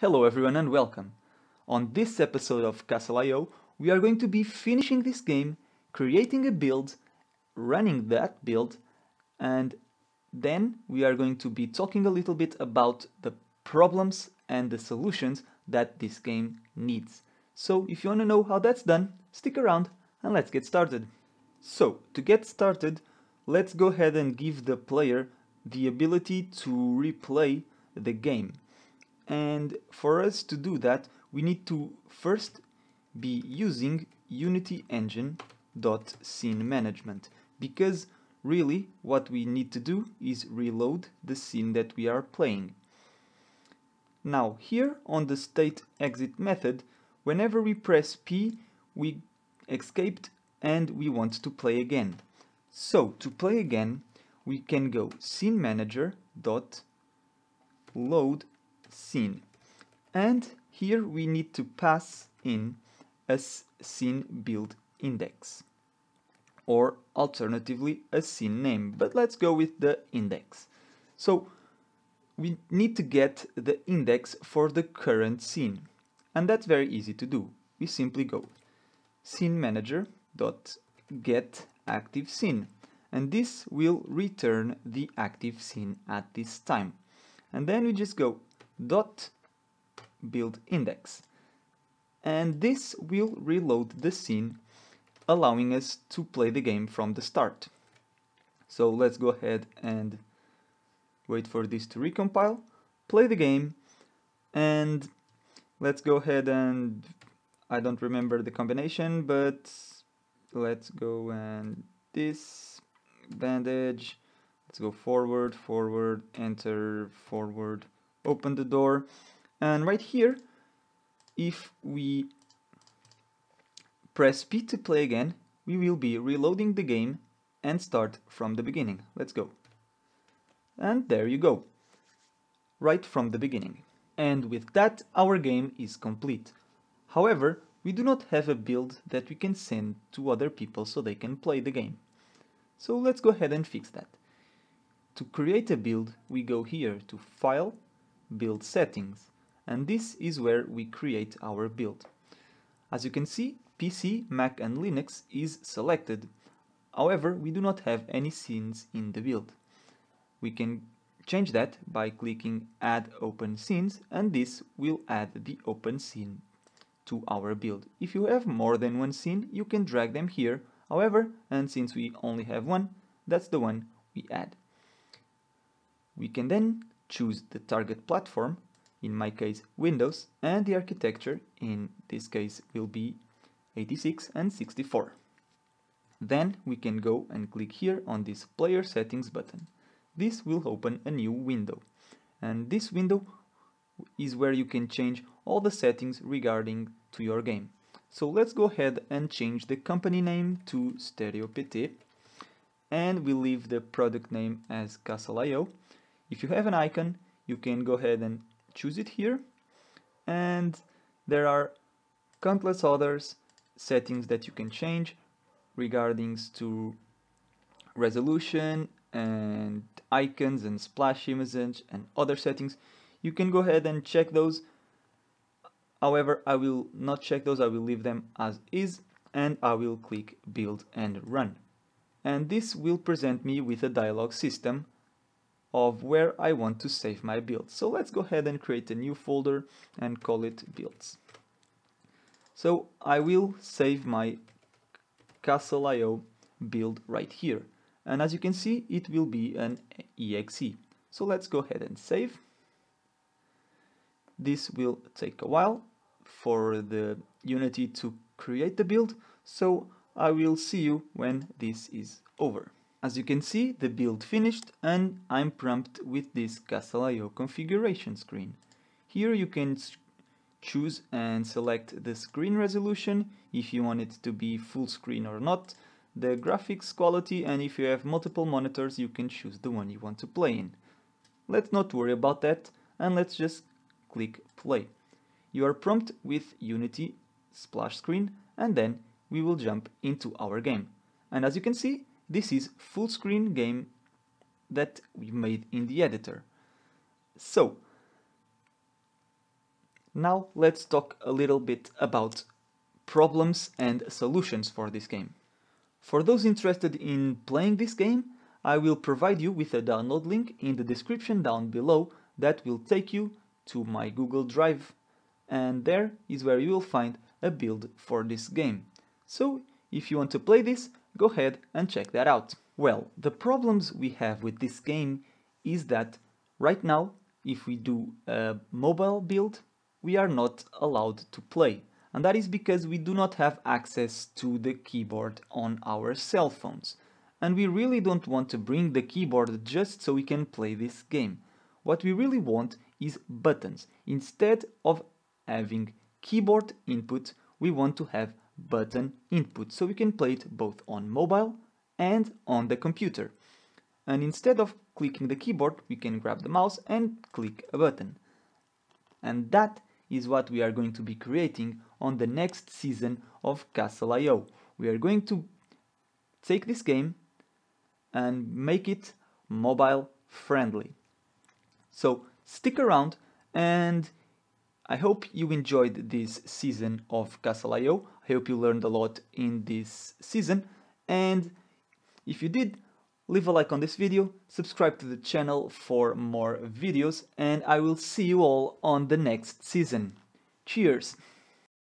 Hello everyone and welcome. On this episode of Castle.io, we are going to be finishing this game, creating a build, running that build, and then we are going to be talking a little bit about the problems and the solutions that this game needs. So if you want to know how that's done, stick around and let's get started. So to get started, let's go ahead and give the player the ability to replay the game. And for us to do that, we need to first be using Unity Engine dot scene management because really what we need to do is reload the scene that we are playing. Now here on the state exit method, whenever we press P, we escaped and we want to play again. So to play again, we can go scene manager dot load scene and here we need to pass in a scene build index or alternatively a scene name. But let's go with the index. So we need to get the index for the current scene and that's very easy to do. We simply go scene manager dot get active scene and this will return the active scene at this time. And then we just go dot build index. And this will reload the scene allowing us to play the game from the start. So let's go ahead and wait for this to recompile play the game and let's go ahead and I don't remember the combination but let's go and this bandage let's go forward forward enter forward open the door. And right here if we press P to play again we will be reloading the game and start from the beginning. Let's go. And there you go. Right from the beginning. And with that our game is complete. However we do not have a build that we can send to other people so they can play the game. So let's go ahead and fix that. To create a build we go here to file build settings and this is where we create our build. As you can see, PC, Mac and Linux is selected. However, we do not have any scenes in the build. We can change that by clicking add open scenes and this will add the open scene to our build. If you have more than one scene, you can drag them here. However, and since we only have one, that's the one we add. We can then choose the target platform, in my case Windows, and the architecture, in this case will be 86 and 64. Then we can go and click here on this player settings button. This will open a new window and this window is where you can change all the settings regarding to your game. So let's go ahead and change the company name to Stereo PT and we leave the product name as Castle.io if you have an icon, you can go ahead and choose it here. And there are countless others settings that you can change regarding to resolution and icons and splash images and other settings. You can go ahead and check those. However, I will not check those. I will leave them as is and I will click build and run. And this will present me with a dialog system of where I want to save my build. So let's go ahead and create a new folder and call it builds. So I will save my Castle.io build right here. And as you can see, it will be an exe. So let's go ahead and save. This will take a while for the Unity to create the build. So I will see you when this is over. As you can see, the build finished and I'm prompted with this Castle.io configuration screen. Here you can choose and select the screen resolution, if you want it to be full screen or not, the graphics quality and if you have multiple monitors you can choose the one you want to play in. Let's not worry about that and let's just click play. You are prompted with Unity splash screen and then we will jump into our game. And as you can see, this is full screen game that we made in the editor. So, Now let's talk a little bit about problems and solutions for this game. For those interested in playing this game, I will provide you with a download link in the description down below that will take you to my Google Drive and there is where you will find a build for this game. So if you want to play this, go ahead and check that out. Well, the problems we have with this game is that right now, if we do a mobile build, we are not allowed to play. And that is because we do not have access to the keyboard on our cell phones. And we really don't want to bring the keyboard just so we can play this game. What we really want is buttons. Instead of having keyboard input, we want to have button input so we can play it both on mobile and on the computer. And instead of clicking the keyboard, we can grab the mouse and click a button. And that is what we are going to be creating on the next season of Castle.io. We are going to take this game and make it mobile friendly. So stick around and I hope you enjoyed this season of Castle.io. I hope you learned a lot in this season and if you did, leave a like on this video, subscribe to the channel for more videos and I will see you all on the next season. Cheers!